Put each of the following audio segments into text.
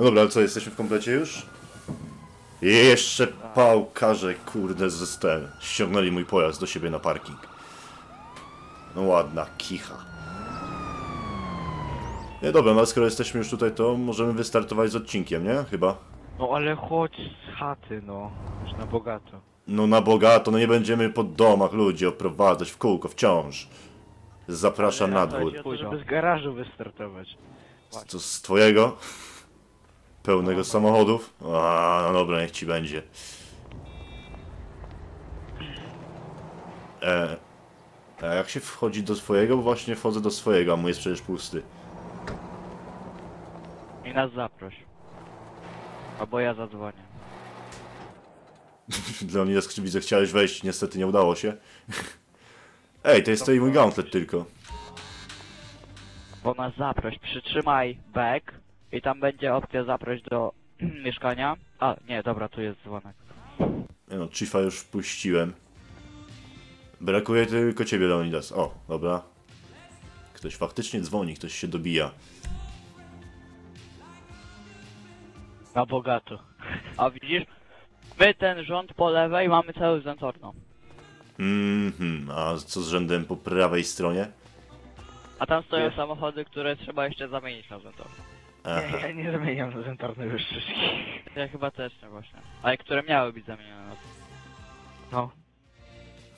No dobra, ale co, jesteśmy w komplecie już? Jeszcze pałkarze, kurde, z ten. Ściągnęli mój pojazd do siebie na parking. No ładna kicha. Nie, dobra, no ale skoro jesteśmy już tutaj, to możemy wystartować z odcinkiem, nie? Chyba. No ale chodź z chaty, no. Już na bogato. No na bogato, no nie będziemy po domach ludzi oprowadzać w kółko wciąż. Zapraszam na dwór. Chodzi o to, żeby z garażu wystartować. Co z twojego? Pełnego samochodów? A, no dobra, niech ci będzie. E, a jak się wchodzi do swojego? Bo właśnie wchodzę do swojego, a mój jest przecież pusty. I nas zaproś. Albo ja zadzwonię. Leonidas, widzę, chciałeś wejść, niestety nie udało się. Ej, to jest to i mój gauntlet tylko. Bo nas zaproś. Przytrzymaj back i tam będzie opcja zaproś do mieszkania. A, nie, dobra, tu jest dzwonek. No, Chiefa już wpuściłem. Brakuje tylko ciebie, Leonidas. O, dobra. Ktoś faktycznie dzwoni, ktoś się dobija. Na bogato. A widzisz? My ten rząd po lewej mamy cały Zentorno. Mhm, a co z rzędem po prawej stronie? A tam stoją samochody, które trzeba jeszcze zamienić na Zentorno. Aha. Nie, ja nie zamieniam na zentarny już wszystkich. Ja chyba też nie właśnie. Ale które miały być zamienione na No.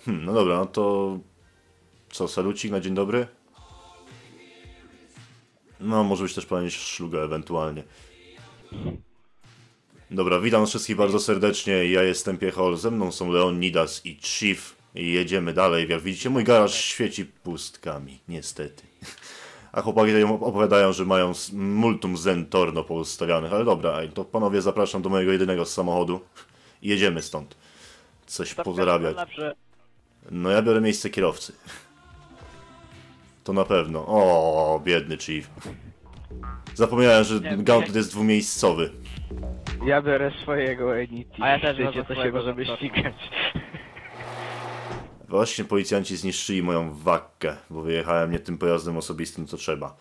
Hmm, no dobra, no to... Co, salucik na dzień dobry? No, może być też pamięć szluga ewentualnie. Dobra, witam wszystkich bardzo serdecznie. Ja jestem Piechol, ze mną są Leonidas i Chief. I jedziemy dalej. Jak widzicie, mój garaż świeci pustkami, niestety. A chłopaki tutaj opowiadają, że mają multum zentorno poustawionych, ale dobra, to panowie zapraszam do mojego jedynego samochodu i jedziemy stąd. Coś pozarabiać. No ja biorę miejsce kierowcy. To na pewno. O, biedny Chief. Zapomniałem, że gauntlet jest dwumiejscowy. Ja biorę swojego Enity. A ja też Wiecie, co się swojego możemy ścigać. Właśnie policjanci zniszczyli moją wakkę, bo wyjechałem nie tym pojazdem osobistym, co trzeba.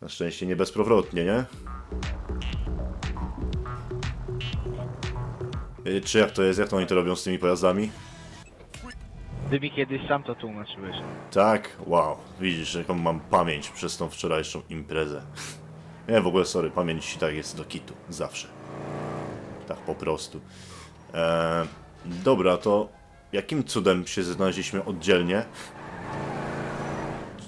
Na szczęście nie bezpowrotnie, nie? Y, Czy jak to jest? Jak to oni to robią z tymi pojazdami? Ty mi kiedyś sam to tłumaczyłeś. Tak? Wow. Widzisz, jaką mam pamięć przez tą wczorajszą imprezę. Nie, w ogóle sorry, pamięć tak jest do kitu. Zawsze. Tak po prostu. Eee, dobra, to jakim cudem się znaleźliśmy oddzielnie?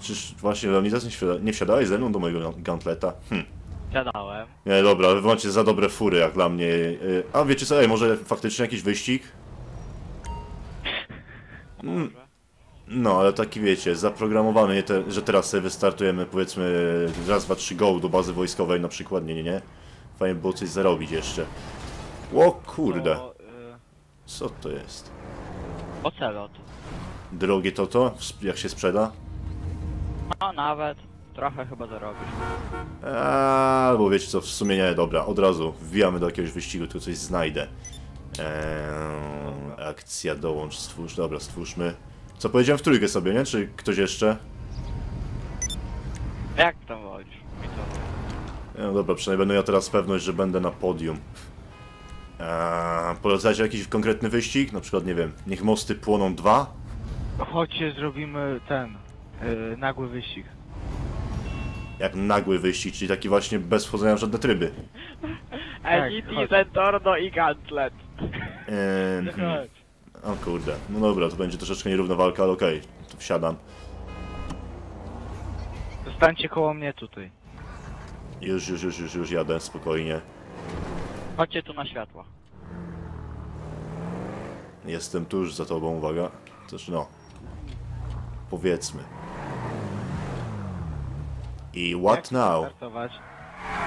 Czyż właśnie Leonidas nie, wsiada, nie wsiadałeś ze mną do mojego gauntleta? Hm. Siadałem. Nie, dobra, wy macie za dobre fury jak dla mnie. Eee, a wiecie co, ej, może faktycznie jakiś wyścig? Może. No, ale taki wiecie, zaprogramowany, nie te, że teraz sobie wystartujemy powiedzmy raz, dwa, trzy go do bazy wojskowej na przykład, nie, nie, nie. Fajnie było coś zarobić jeszcze. O kurde, To, y, co to jest? Ocelot. Drogie to to? Jak się sprzeda? No nawet. Trochę chyba zarobisz. Albo wiecie co, w sumie nie, dobra, od razu wbijamy do jakiegoś wyścigu, tu coś znajdę. Eee, akcja dołącz, stwórz, dobra, stwórzmy. Co powiedziałem w trójkę sobie, nie? Czy ktoś jeszcze? Jak tam wolisz? To... No dobra, przynajmniej będę miał teraz pewność, że będę na podium. Eee, polecacie jakiś konkretny wyścig? Na przykład, nie wiem, niech mosty płoną dwa? Chodźcie, zrobimy ten. Yy, nagły wyścig. Jak nagły wyścig, czyli taki właśnie bez wchodzenia w żadne tryby. Enity, chodź. Zentorno i Gauntlet. Eee, hmm. Chodź. O kurde, no dobra, to będzie troszeczkę nierówna walka, ale okej, to wsiadam. Zostańcie koło mnie tutaj. Już, już, już, już, już jadę, spokojnie. Chodźcie tu na światła. Jestem tuż za tobą, uwaga. Też no. Powiedzmy. I Jak what chcę now? Wystartować?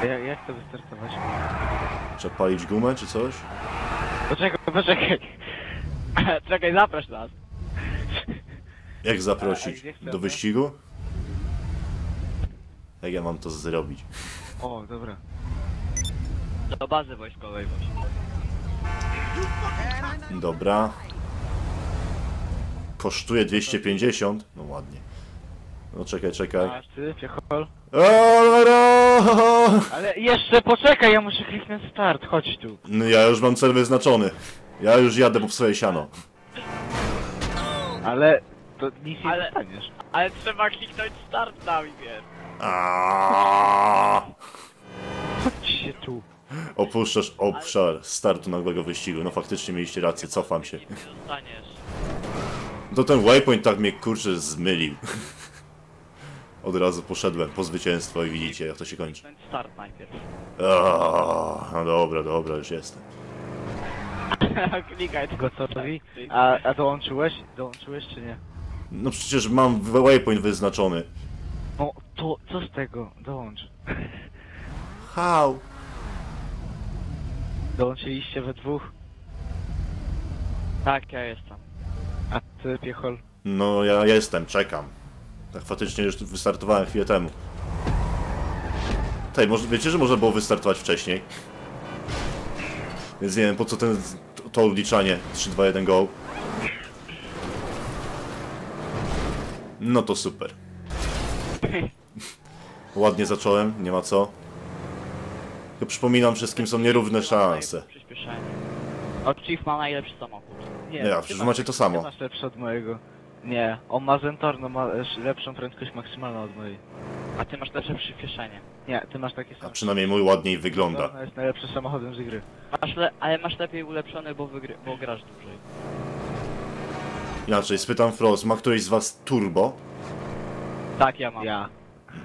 Jak, jak chcę wystartować? Trzeba palić gumę czy coś? Poczekaj, poczekaj. Czekaj, zaproś nas. Jak A- a zaprosić? gdzie chcemy? Do wyścigu? Jak ja mam to zrobić? O, dobra. Do bazy wojskowej właśnie. Dobra. Kosztuje 250? No ładnie. No czekaj, czekaj. Masz ty, Piechol? O, O! Ale jeszcze poczekaj, ja muszę kliknąć start, chodź tu. No ja już mam cel wyznaczony. Ja już jadę po swoje siano. Ale to nic nie Ale- dostaniesz. Ale trzeba kliknąć start najpierw. Aaaa! Chodź się tu. Opuszczasz obszar startu nagłego wyścigu. No faktycznie mieliście rację, cofam się. To ten waypoint tak mnie kurczę zmylił. Od razu poszedłem po zwycięstwo i widzicie jak to się kończy. Start najpierw. No dobra, dobra, już jestem. Klikaj tylko Gotowi? A, a dołączyłeś? Dołączyłeś czy nie? No przecież mam waypoint wyznaczony. No to co z tego? Dołącz. How? Dołączyliście we dwóch, Tak, ja jestem. a ty piechol. No ja jestem, czekam. Tak faktycznie już wystartowałem chwilę temu. Tej, może, wiecie, że można było wystartować wcześniej? Więc nie wiem, po co ten, to, to odliczanie 3, 2, 1, go. No to super. Ładnie zacząłem, nie ma co. Tylko przypominam wszystkim, są nierówne szanse. Przyspieszenie. O, Chief ma najlepszy samochód. Nie, a ty przecież macie to Ty samo. masz lepszy od mojego. Nie, on ma Zentorno, ma lepsz- lepszą prędkość maksymalną od mojej. A ty masz lepsze przyspieszenie. Nie, ty masz takie A same. przynajmniej mój ładniej wygląda. Zentorno jest najlepszym samochodem z gry. Masz le ale masz lepiej ulepszony, bo, wygry bo grasz dłużej. Inaczej, spytam Frost, ma któryś z was turbo? Tak, ja mam. Ja.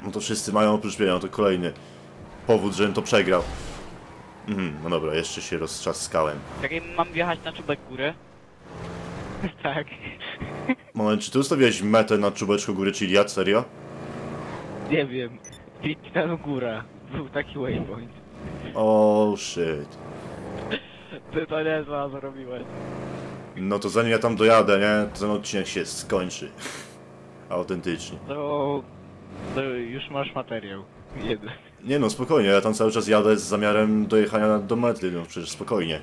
No to wszyscy mają oprócz mnie, no to kolejny powód, żebym to przegrał. Mhm, no dobra, jeszcze się roztrzaskałem. Czekaj, mam wjechać na czubek góry. tak. Moment, czy ty ustawiłeś metę na czubeczku góry Chiliad, serio? Nie wiem. Pitna góra. Był taki waypoint. O shit. Ty to nie zła zrobiłeś. No to zanim ja tam dojadę, nie, to ten odcinek się skończy. Autentycznie. To... To już masz materiał. Jeden. Nie no, spokojnie, ja tam cały czas jadę z zamiarem dojechania do mety, no przecież spokojnie.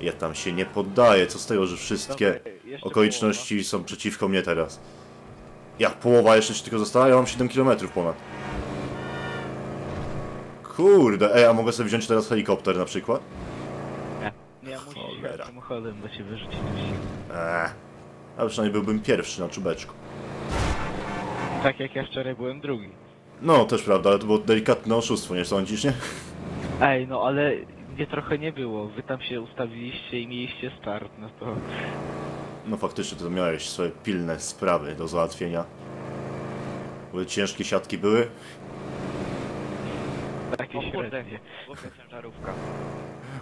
Ja tam się nie poddaję, co z tego, że wszystkie Dobra, okoliczności są przeciwko mnie teraz. Jak połowa jeszcze ci tylko została? Ja mam 7 km ponad. Kurde, ej, a mogę sobie wziąć teraz helikopter na przykład? Nie, musisz Cholera. jechać samochodem, bo cię wyrzuci do siły. Eee, a przynajmniej byłbym pierwszy na czubeczku. Tak jak ja wczoraj byłem drugi. No, też prawda, ale to było delikatne oszustwo, nie sądzisz, nie? Ej, no ale mnie trochę nie było. Wy tam się ustawiliście i mieliście start, no to... No faktycznie, to miałeś swoje pilne sprawy do załatwienia. Były ciężkie siatki były? Takie O kurde, średnie.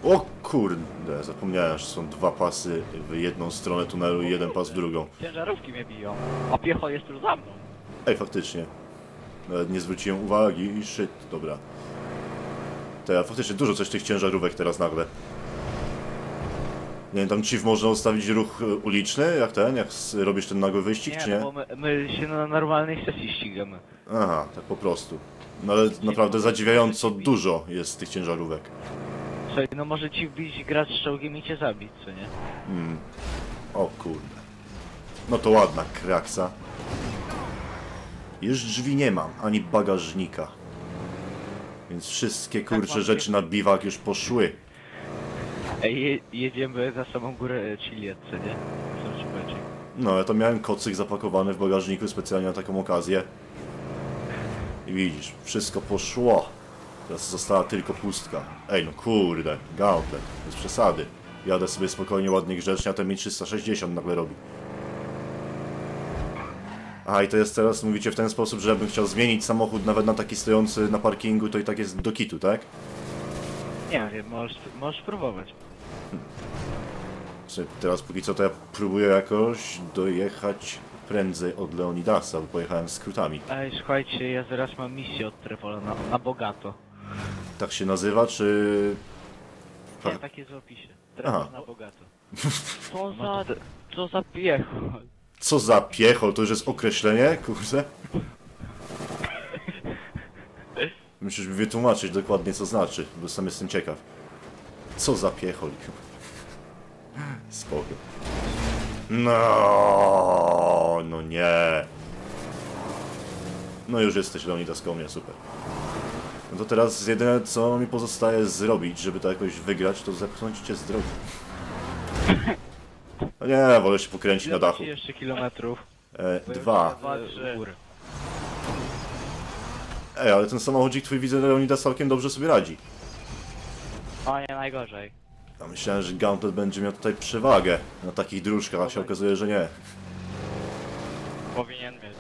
O kurde, zapomniałem, że są dwa pasy w jedną stronę tunelu i jeden pas w drugą. Ciężarówki mnie biją. A piecho jest już za mną. Ej, faktycznie. Nawet nie zwróciłem uwagi i shit, dobra. Teraz faktycznie dużo coś tych ciężarówek teraz nagle. Nie wiem, tam Chief można ustawić ruch e, uliczny, jak ten, jak robisz ten nagły wyścig, Nie, czy no nie? bo my, my się na normalnej sesji ścigamy. Aha, tak po prostu. No ale naprawdę zadziwiająco dużo jest tych ciężarówek. Słuchaj, no może ci wbić grać z czołgiem i cię zabić, co nie? Mm. O kurde. No to ładna kraksa. Już drzwi nie mam, ani bagażnika. Więc wszystkie kurcze mam rzeczy na biwak już poszły. Ej, je, jedziemy na samą górę Chiliad, co nie? Są czubeczek. No, ja to miałem kocyk zapakowany w bagażniku specjalnie na taką okazję. I widzisz, wszystko poszło. Teraz została tylko pustka. Ej, no kurde, gauntlet, bez przesady. Jadę sobie spokojnie, ładnie, grzecznie, a ten mi 360 nagle robi. A i to jest teraz, mówicie w ten sposób, że jakbym chciał zmienić samochód nawet na taki stojący na parkingu, to i tak jest do kitu, tak? Nie wiem, możesz, możesz spróbować. Czy Teraz póki co to ja próbuję jakoś dojechać prędzej od Leonidasa, bo pojechałem skrótami. Ej, słuchajcie, ja zaraz mam misję od Trepola na, na bogato. Tak się nazywa, czy... Nie, Tak. tak jest w opisie. Aha. Trepol na bogato. Co No za... to- Co za piecho. Co za piechol, to już jest określenie, kurde? Musisz mi wytłumaczyć dokładnie co znaczy, bo sam jestem ciekaw. Co za piechol? Spoko. No, no nie. No już jesteś Leonidas koło mnie, super. No to teraz jedyne co mi pozostaje zrobić, żeby to jakoś wygrać, to zepchnąć cię z drogi. Nie, wolę się pokręcić na dachu. jeszcze kilometrów? E, dwa. górę. Ej, ale ten samochodzik twój widzę Leonidas całkiem dobrze sobie radzi. O nie najgorzej. Ja myślałem, że Gauntlet będzie miał tutaj przewagę na takich dróżkach, a się okazuje, że nie. Powinien mieć.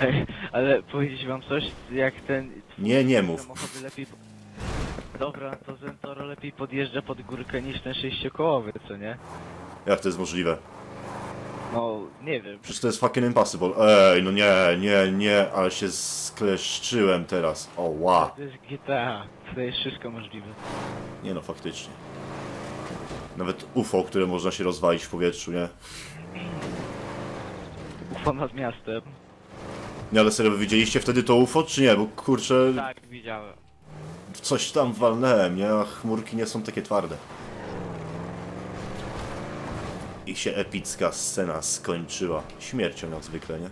Ej, ale powiedzieć wam coś, jak ten... Nie, nie mów. Samochody lepiej... Dobra, to Zentoro lepiej podjeżdża pod górkę niż ten sześciokołowy, co nie? Jak to jest możliwe? No, nie wiem. Przecież to jest fucking impossible. Ej, no nie, nie, nie, ale się skleszczyłem teraz. O, ła. To jest GTA, to jest wszystko możliwe. Nie no, faktycznie. Nawet UFO, które można się rozwalić w powietrzu, nie? UFO nad miastem. Nie, ale serio, wy widzieliście wtedy to UFO, czy nie? Bo kurczę, Tak, widziałem. W coś tam walnąłem, nie? A chmurki nie są takie twarde. I się epicka scena skończyła. Śmiercią jak zwykle, nie?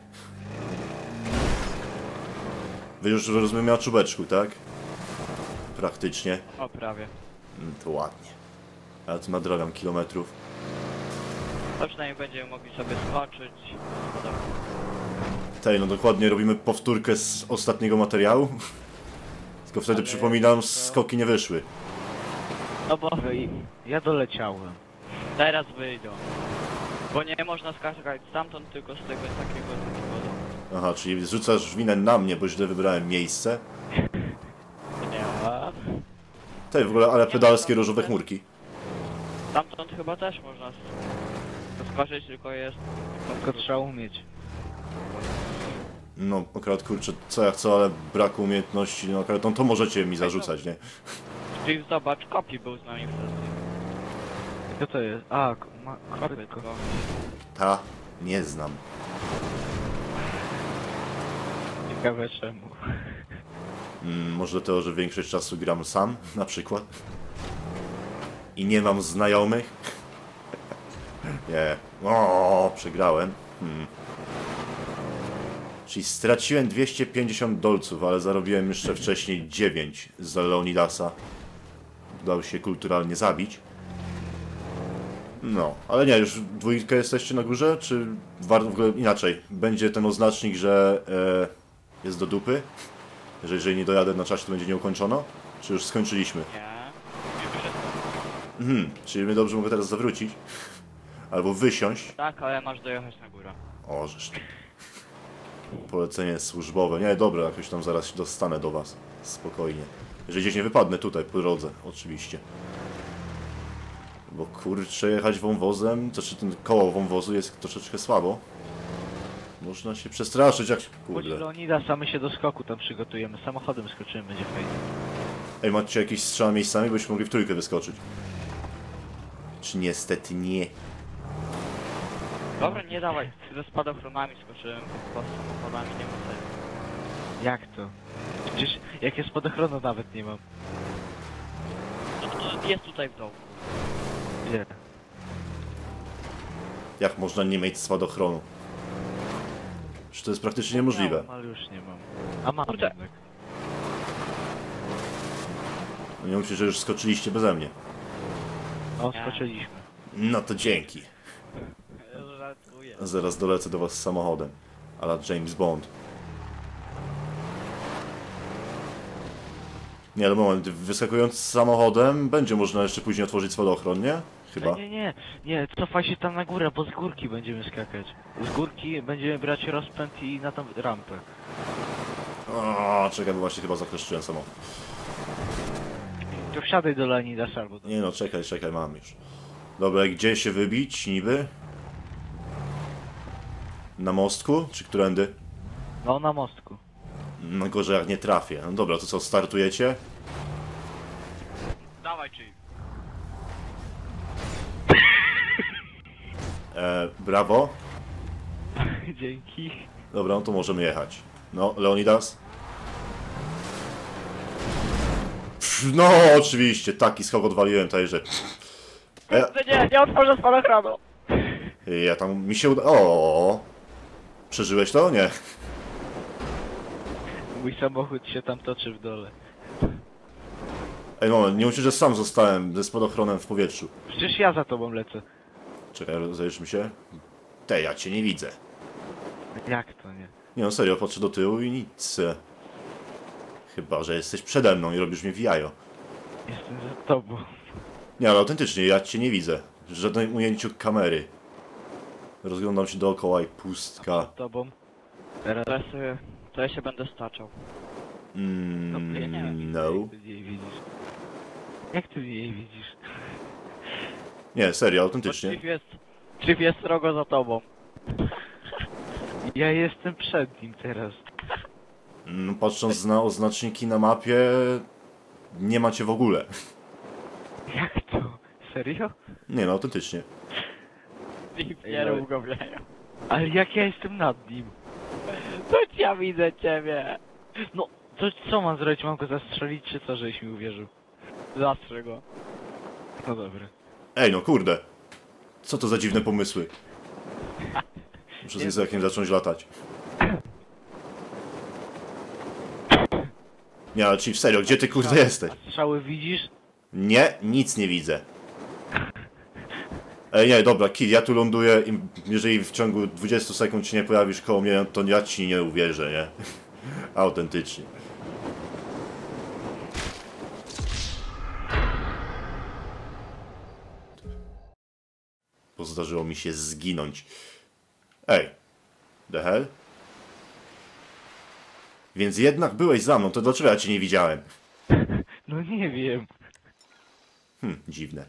Wy już rozumiem o czubeczku, tak? Praktycznie. O, prawie. Mm, To ładnie. Ale tu nadrabiam kilometrów. To przynajmniej będziemy mogli sobie skoczyć. Tej, no dokładnie robimy powtórkę z ostatniego materiału. Tylko wtedy Ale przypominam, to- skoki nie wyszły. No bo ja doleciałem. teraz wyjdą. Bo nie można skakać stamtąd, tylko z tego takiego domu. Aha, czyli zrzucasz winę na mnie, bo źle wybrałem miejsce. Nie ma. Tej, w ogóle, ale pedalskie różowe chmurki. Stamtąd chyba też można skoczyć, tylko jest... Tylko trzeba umieć. No, akurat kurczę, co ja chcę, ale braku umiejętności, no akurat no, to możecie mi zarzucać, nie? Czyli zobacz, kopi był z nami wtedy. Co to jest? A, ma, kopytko. Ta, nie znam. Ciekawe czemu. Mm, może dlatego, że większość czasu gram sam, na przykład. I nie mam znajomych. Nie. O, przegrałem. Hmm. Czyli straciłem 250 dolców, ale zarobiłem jeszcze wcześniej 9 za Leonidasa. Udało się kulturalnie zabić. No, ale nie, już dwójkę jesteście na górze, czy warto w ogóle inaczej? Będzie ten oznacznik, że e, jest do dupy? Że jeżeli nie dojadę na czasie, to będzie nieukończono? Czy już skończyliśmy? Mhm, czyli my dobrze mogę teraz zawrócić. Albo wysiąść. Tak, ale masz dojechać na górę. O, żeż ty. Polecenie służbowe. Nie, dobra, jakoś tam zaraz się dostanę do was. Spokojnie. Jeżeli gdzieś nie wypadnę tutaj po drodze, oczywiście. Bo kurczę, jechać wąwozem, to czy ten koło wąwozu jest troszeczkę słabo. Można się przestraszyć, jak... Kurde. Leonida, samy się do skoku tam przygotujemy. Samochodem skoczymy, będzie fajnie. Ej, macie jakieś strzała miejscami, byśmy mogli w trójkę wyskoczyć. Czy niestety nie. Dobra, nie dawaj. Ze spadochronami skoczyłem, bo z samochodami nie ma sensu. Jak to? Przecież jak ja spadochronu nawet nie mam. No to jest tutaj w dołu. Gdzie? Jak można nie mieć spadochronu? Czy to jest praktycznie niemożliwe? Miałem, ale już nie mam. A mam Kurde. jednak. No nie mówcie, że już skoczyliście beze mnie. O, Nie. skoczyliśmy. No to dzięki. Zaraz dolecę do was samochodem. Ale James Bond. Nie, ale moment, wyskakując z samochodem, będzie można jeszcze później otworzyć spadochron, nie? Chyba. Nie, nie, nie, nie, cofaj się tam na górę, bo z górki będziemy skakać. Z górki będziemy brać rozpęd i na tą rampę. O, czekaj, bo właśnie chyba zakleszczyłem samochód. To wsiadaj do Leonida albo do... Nie no, czekaj, czekaj, mam już. Dobra, gdzie się wybić niby? Na mostku, czy którędy? No, na mostku. No gorzej jak nie trafię. No dobra, to co, startujecie? Dawaj, czyli. E, brawo. Dzięki. Dobra, no to możemy jechać. No, Leonidas? Pff, No, oczywiście, taki skok odwaliłem tutaj, że... E, Nie, nie otworzę spadochronu. ja tam mi się uda... O, Przeżyłeś to? Nie. Mój samochód się tam toczy w dole. Ej, moment, nie uczysz, że sam zostałem ze spadochronem w powietrzu. Przecież ja za tobą lecę. Czekaj, rozejrzyj mi się. Te, ja cię nie widzę. Jak to nie? Nie no, serio, patrzę do tyłu i nic. Chyba, że jesteś przede mną i robisz mnie w jajo. Jestem za tobą. Nie, ale autentycznie, ja cię nie widzę. W żadnym ujęciu kamery. Rozglądam się dookoła i pustka. Za tobą. Teraz... To ja sobie, to ja się będę staczał. No, ja nie wiem. Mm, no. Jak ty jej widzisz? Jak ty jej widzisz? Nie, serio, autentycznie. Chief jest, Chief jest srogo za tobą. Ja jestem przed nim teraz. Mm, Patrząc na oznaczniki na mapie, nie macie w ogóle. Jak to? Serio? Nie no, autentycznie. Rób go w jajo. Ale jak ja jestem nad nim? To ja widzę ciebie. No, to co mam zrobić? Mam go zastrzelić czy co, żeś mi uwierzył? Zastrze go. No dobra. Ej no, kurde. Co to za dziwne pomysły? Muszę z językiem zacząć latać. Nie, ale Chief, serio, gdzie ty kurde jesteś? A strzały widzisz? Nie, nic nie widzę. Ej, nie, dobra, Kid, ja tu ląduję i jeżeli w ciągu 20 sekund się nie pojawisz koło mnie, to ja ci nie uwierzę, nie? Autentycznie. Bo zdarzyło mi się zginąć. Ej, the hell? Więc jednak byłeś za mną, to dlaczego ja cię nie widziałem? No nie wiem. Hmm, dziwne.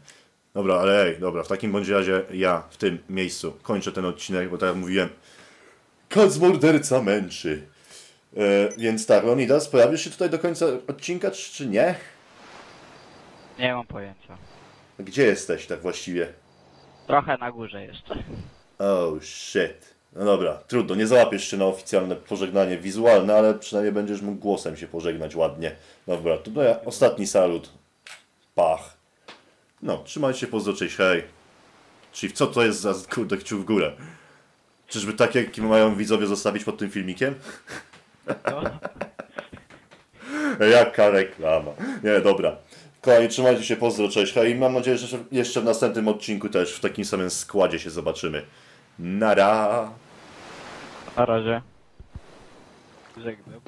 Dobra, ale ej, dobra, w takim bądź razie ja w tym miejscu kończę ten odcinek, bo tak jak mówiłem, koc morderca męczy. E, więc tak, Leonidas, pojawisz się tutaj do końca odcinka, czy, czy nie? Nie mam pojęcia. Gdzie jesteś tak właściwie? Trochę na górze jeszcze. Oh shit. No dobra, trudno, nie załapiesz się na oficjalne pożegnanie wizualne, ale przynajmniej będziesz mógł głosem się pożegnać ładnie. Dobra, to ja ostatni salut. Pach. No, trzymajcie się, pozdro, cześć, hej. Chief, co to jest za kurde kciuk w górę? Czyżby takie, jakie mają widzowie zostawić pod tym filmikiem? No. Jaka reklama. Nie, dobra. Kochani, trzymajcie się, pozdro, cześć, hej. I mam nadzieję, że jeszcze w następnym odcinku też w takim samym składzie się zobaczymy. Nara! Na razie. Żegnam.